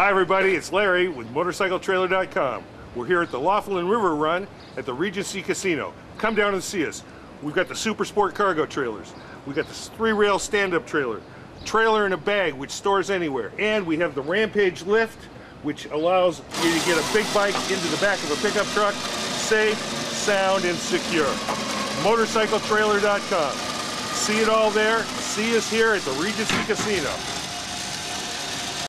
Hi, everybody. It's Larry with MotorcycleTrailer.com. We're here at the Laughlin River Run at the Regency Casino. Come down and see us. We've got the Super Sport cargo trailers. We've got the three-rail stand-up trailer, trailer in a bag which stores anywhere, and we have the Rampage lift which allows you to get a big bike into the back of a pickup truck, safe, sound, and secure. MotorcycleTrailer.com. See it all there. See us here at the Regency Casino.